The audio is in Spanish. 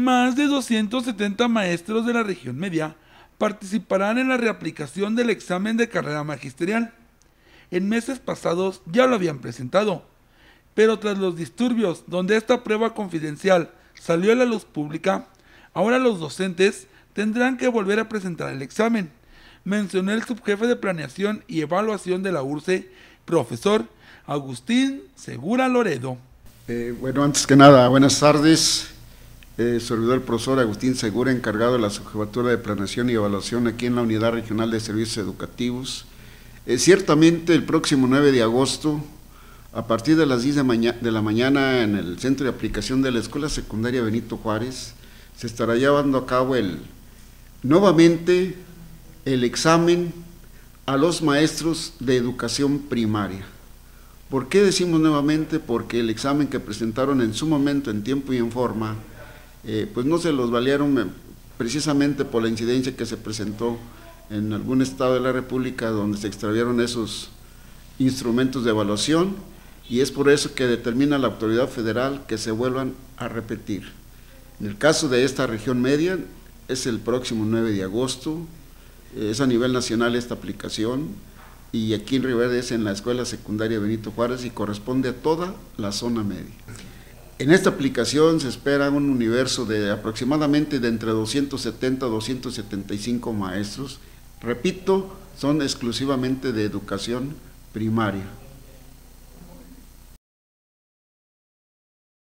Más de 270 maestros de la región media participarán en la reaplicación del examen de carrera magisterial. En meses pasados ya lo habían presentado, pero tras los disturbios donde esta prueba confidencial salió a la luz pública, ahora los docentes tendrán que volver a presentar el examen, mencionó el subjefe de planeación y evaluación de la URCE, profesor Agustín Segura Loredo. Eh, bueno, antes que nada, buenas tardes. Eh, servidor profesor Agustín Segura, encargado de la Subjefatura de Planeación y Evaluación aquí en la Unidad Regional de Servicios Educativos. Eh, ciertamente el próximo 9 de agosto, a partir de las 10 de, de la mañana en el Centro de Aplicación de la Escuela Secundaria Benito Juárez, se estará llevando a cabo el, nuevamente el examen a los maestros de educación primaria. ¿Por qué decimos nuevamente? Porque el examen que presentaron en su momento, en tiempo y en forma, eh, pues no se los valieron eh, precisamente por la incidencia que se presentó en algún estado de la República donde se extraviaron esos instrumentos de evaluación y es por eso que determina la autoridad federal que se vuelvan a repetir. En el caso de esta región media, es el próximo 9 de agosto, es a nivel nacional esta aplicación y aquí en Rivera es en la Escuela Secundaria Benito Juárez y corresponde a toda la zona media. En esta aplicación se espera un universo de aproximadamente de entre 270 a 275 maestros. Repito, son exclusivamente de educación primaria.